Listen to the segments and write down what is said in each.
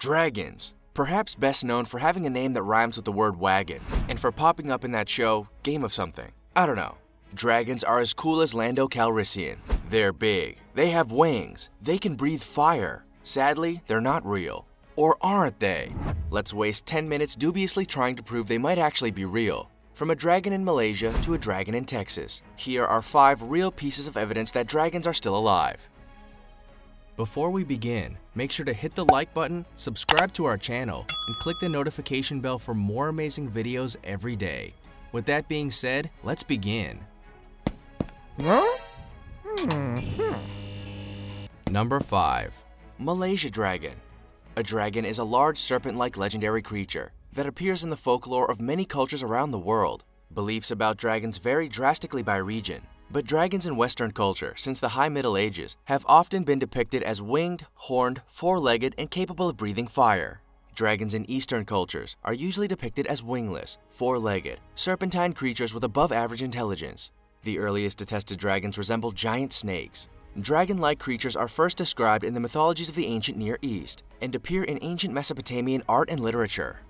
Dragons, perhaps best known for having a name that rhymes with the word wagon, and for popping up in that show, Game of Something. I don't know. Dragons are as cool as Lando Calrissian. They're big, they have wings, they can breathe fire. Sadly, they're not real. Or aren't they? Let's waste 10 minutes dubiously trying to prove they might actually be real. From a dragon in Malaysia to a dragon in Texas, here are 5 real pieces of evidence that dragons are still alive. Before we begin, make sure to hit the like button, subscribe to our channel, and click the notification bell for more amazing videos every day. With that being said, let's begin. Hmm, hmm. Number 5. Malaysia Dragon A dragon is a large serpent-like legendary creature that appears in the folklore of many cultures around the world. Beliefs about dragons vary drastically by region, but dragons in Western culture since the High Middle Ages have often been depicted as winged, horned, four-legged, and capable of breathing fire. Dragons in Eastern cultures are usually depicted as wingless, four-legged, serpentine creatures with above-average intelligence. The earliest attested dragons resemble giant snakes. Dragon-like creatures are first described in the mythologies of the ancient Near East and appear in ancient Mesopotamian art and literature.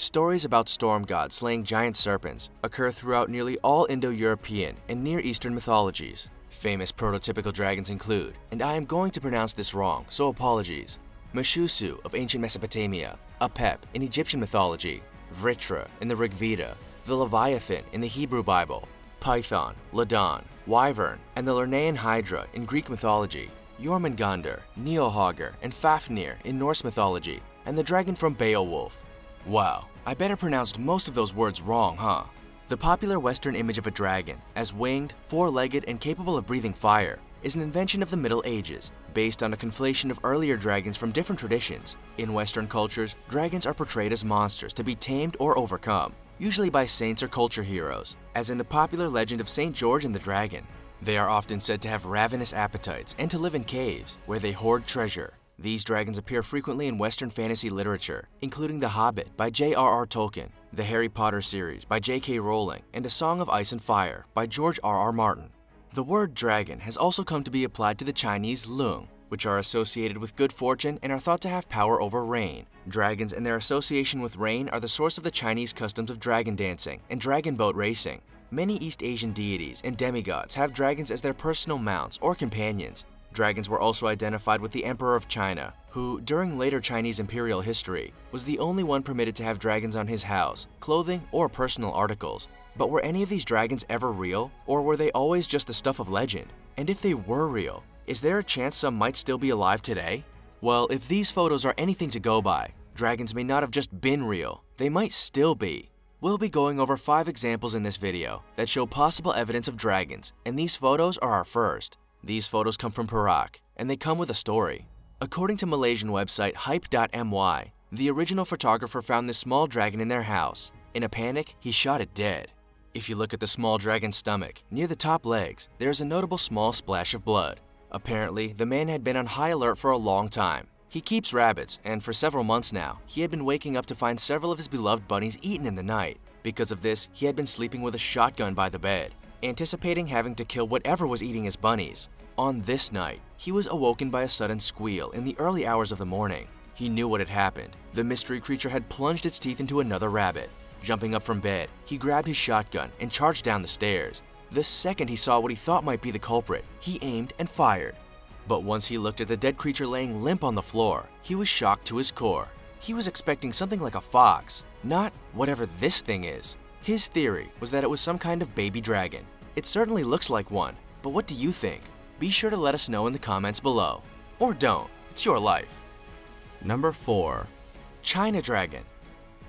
Stories about storm gods slaying giant serpents occur throughout nearly all Indo-European and Near Eastern mythologies. Famous prototypical dragons include, and I am going to pronounce this wrong, so apologies, Meshusu of ancient Mesopotamia, Apep in Egyptian mythology, Vritra in the Rig Veda, the Leviathan in the Hebrew Bible, Python, Ladon, Wyvern, and the Lernaean Hydra in Greek mythology, Jormungandr, Niohogr, and Fafnir in Norse mythology, and the dragon from Beowulf. Wow, I better pronounced most of those words wrong, huh? The popular Western image of a dragon, as winged, four-legged, and capable of breathing fire, is an invention of the Middle Ages, based on a conflation of earlier dragons from different traditions. In Western cultures, dragons are portrayed as monsters to be tamed or overcome, usually by saints or culture heroes, as in the popular legend of St. George and the Dragon. They are often said to have ravenous appetites and to live in caves, where they hoard treasure. These dragons appear frequently in Western fantasy literature, including The Hobbit by J.R.R. Tolkien, the Harry Potter series by J.K. Rowling, and A Song of Ice and Fire by George R.R. Martin. The word dragon has also come to be applied to the Chinese lung, which are associated with good fortune and are thought to have power over rain. Dragons and their association with rain are the source of the Chinese customs of dragon dancing and dragon boat racing. Many East Asian deities and demigods have dragons as their personal mounts or companions. Dragons were also identified with the Emperor of China, who, during later Chinese imperial history, was the only one permitted to have dragons on his house, clothing, or personal articles. But were any of these dragons ever real, or were they always just the stuff of legend? And if they were real, is there a chance some might still be alive today? Well, if these photos are anything to go by, dragons may not have just been real, they might still be. We'll be going over 5 examples in this video that show possible evidence of dragons, and these photos are our first. These photos come from Perak, and they come with a story. According to Malaysian website Hype.my, the original photographer found this small dragon in their house. In a panic, he shot it dead. If you look at the small dragon's stomach, near the top legs, there is a notable small splash of blood. Apparently, the man had been on high alert for a long time. He keeps rabbits, and for several months now, he had been waking up to find several of his beloved bunnies eaten in the night. Because of this, he had been sleeping with a shotgun by the bed, anticipating having to kill whatever was eating his bunnies. On this night, he was awoken by a sudden squeal in the early hours of the morning. He knew what had happened. The mystery creature had plunged its teeth into another rabbit. Jumping up from bed, he grabbed his shotgun and charged down the stairs. The second he saw what he thought might be the culprit, he aimed and fired. But once he looked at the dead creature laying limp on the floor, he was shocked to his core. He was expecting something like a fox, not whatever this thing is. His theory was that it was some kind of baby dragon. It certainly looks like one, but what do you think? Be sure to let us know in the comments below. Or don't, it's your life. Number 4. China Dragon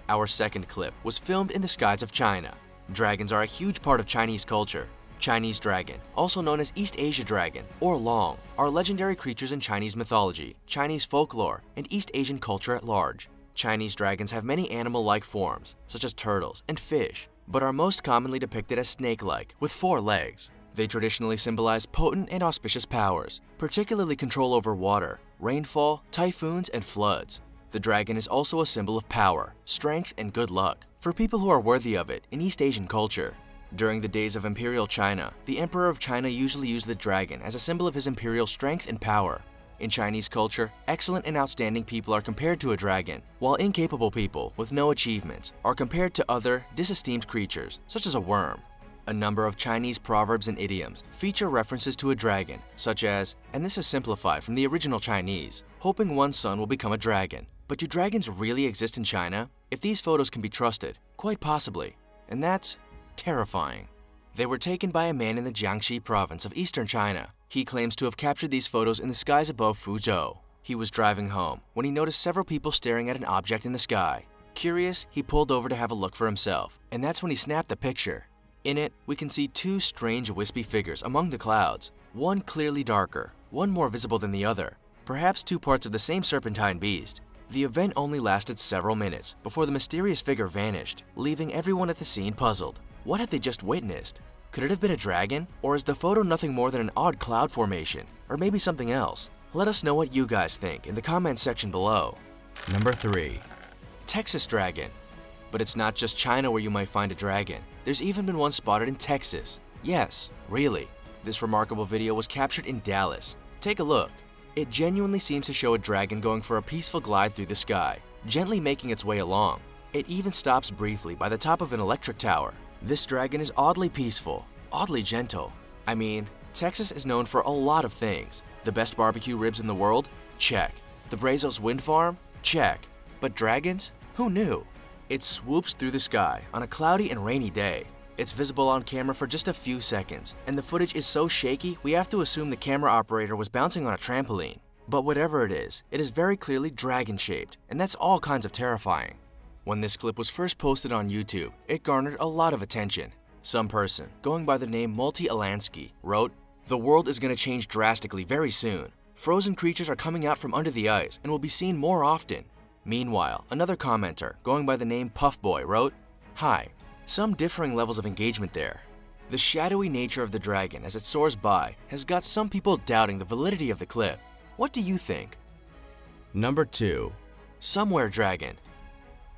Our second clip was filmed in the skies of China. Dragons are a huge part of Chinese culture. Chinese dragon, also known as East Asia dragon or Long, are legendary creatures in Chinese mythology, Chinese folklore, and East Asian culture at large. Chinese dragons have many animal-like forms, such as turtles and fish, but are most commonly depicted as snake-like, with four legs. They traditionally symbolize potent and auspicious powers, particularly control over water, rainfall, typhoons, and floods. The dragon is also a symbol of power, strength, and good luck for people who are worthy of it in East Asian culture. During the days of Imperial China, the Emperor of China usually used the dragon as a symbol of his imperial strength and power. In Chinese culture, excellent and outstanding people are compared to a dragon, while incapable people with no achievements are compared to other disesteemed creatures, such as a worm. A number of Chinese proverbs and idioms feature references to a dragon, such as, and this is simplified from the original Chinese, hoping one son will become a dragon. But do dragons really exist in China? If these photos can be trusted, quite possibly. And that's terrifying. They were taken by a man in the Jiangxi province of eastern China. He claims to have captured these photos in the skies above Fuzhou. He was driving home when he noticed several people staring at an object in the sky. Curious, he pulled over to have a look for himself, and that's when he snapped the picture. In it, we can see two strange wispy figures among the clouds, one clearly darker, one more visible than the other, perhaps two parts of the same serpentine beast. The event only lasted several minutes before the mysterious figure vanished, leaving everyone at the scene puzzled. What had they just witnessed? Could it have been a dragon? Or is the photo nothing more than an odd cloud formation? Or maybe something else? Let us know what you guys think in the comments section below. Number 3. Texas Dragon but it's not just China where you might find a dragon. There's even been one spotted in Texas. Yes, really. This remarkable video was captured in Dallas. Take a look. It genuinely seems to show a dragon going for a peaceful glide through the sky, gently making its way along. It even stops briefly by the top of an electric tower. This dragon is oddly peaceful, oddly gentle. I mean, Texas is known for a lot of things. The best barbecue ribs in the world? Check. The Brazos Wind Farm? Check. But dragons? Who knew? It swoops through the sky on a cloudy and rainy day. It's visible on camera for just a few seconds, and the footage is so shaky we have to assume the camera operator was bouncing on a trampoline. But whatever it is, it is very clearly dragon-shaped, and that's all kinds of terrifying. When this clip was first posted on YouTube, it garnered a lot of attention. Some person, going by the name Multi Alansky, wrote, The world is going to change drastically very soon. Frozen creatures are coming out from under the ice and will be seen more often. Meanwhile, another commenter, going by the name Puffboy, wrote, Hi, some differing levels of engagement there. The shadowy nature of the dragon as it soars by has got some people doubting the validity of the clip. What do you think? Number 2. Somewhere Dragon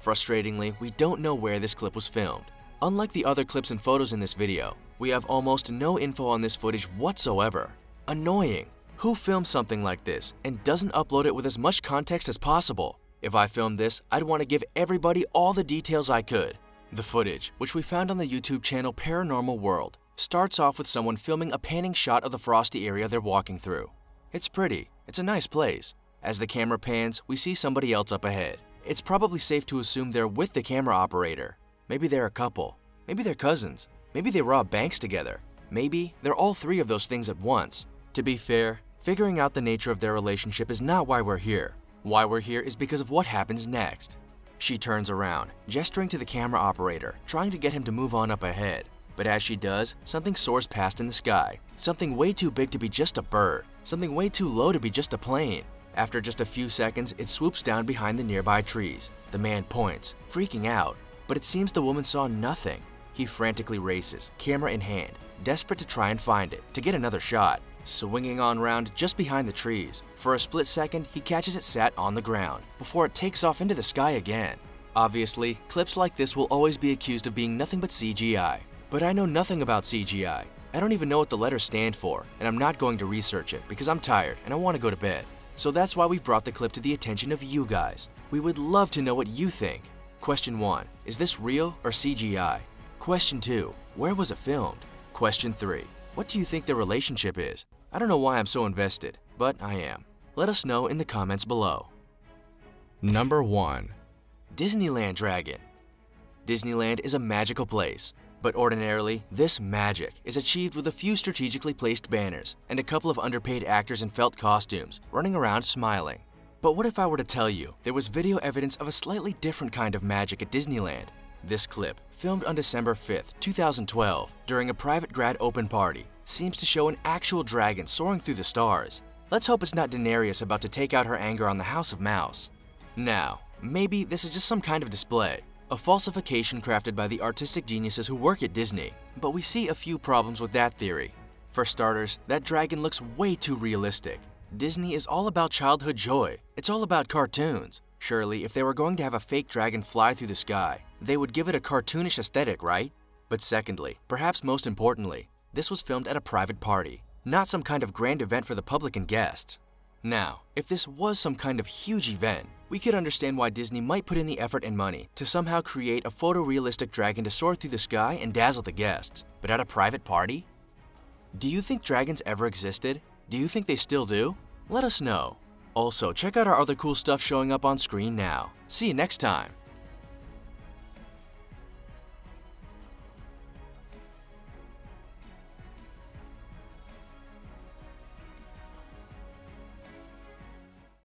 Frustratingly, we don't know where this clip was filmed. Unlike the other clips and photos in this video, we have almost no info on this footage whatsoever. Annoying! Who films something like this and doesn't upload it with as much context as possible? If I filmed this, I'd want to give everybody all the details I could. The footage, which we found on the YouTube channel Paranormal World, starts off with someone filming a panning shot of the frosty area they're walking through. It's pretty, it's a nice place. As the camera pans, we see somebody else up ahead. It's probably safe to assume they're with the camera operator. Maybe they're a couple. Maybe they're cousins. Maybe they rob banks together. Maybe they're all three of those things at once. To be fair, figuring out the nature of their relationship is not why we're here. Why we're here is because of what happens next. She turns around, gesturing to the camera operator, trying to get him to move on up ahead. But as she does, something soars past in the sky. Something way too big to be just a bird. Something way too low to be just a plane. After just a few seconds, it swoops down behind the nearby trees. The man points, freaking out. But it seems the woman saw nothing. He frantically races, camera in hand, desperate to try and find it, to get another shot swinging on round just behind the trees. For a split second, he catches it sat on the ground, before it takes off into the sky again. Obviously, clips like this will always be accused of being nothing but CGI. But I know nothing about CGI. I don't even know what the letters stand for, and I'm not going to research it because I'm tired and I want to go to bed. So that's why we brought the clip to the attention of you guys. We would love to know what you think. Question 1. Is this real or CGI? Question 2. Where was it filmed? Question 3. What do you think their relationship is? I don't know why I'm so invested, but I am. Let us know in the comments below. Number 1. Disneyland Dragon Disneyland is a magical place, but ordinarily, this magic is achieved with a few strategically placed banners and a couple of underpaid actors in felt costumes running around smiling. But what if I were to tell you there was video evidence of a slightly different kind of magic at Disneyland this clip, filmed on December 5, 2012, during a private grad open party, seems to show an actual dragon soaring through the stars. Let's hope it's not Daenerys about to take out her anger on the House of Mouse. Now, maybe this is just some kind of display, a falsification crafted by the artistic geniuses who work at Disney, but we see a few problems with that theory. For starters, that dragon looks way too realistic. Disney is all about childhood joy. It's all about cartoons. Surely, if they were going to have a fake dragon fly through the sky, they would give it a cartoonish aesthetic, right? But secondly, perhaps most importantly, this was filmed at a private party, not some kind of grand event for the public and guests. Now, if this was some kind of huge event, we could understand why Disney might put in the effort and money to somehow create a photorealistic dragon to soar through the sky and dazzle the guests. But at a private party? Do you think dragons ever existed? Do you think they still do? Let us know. Also, check out our other cool stuff showing up on screen now. See you next time!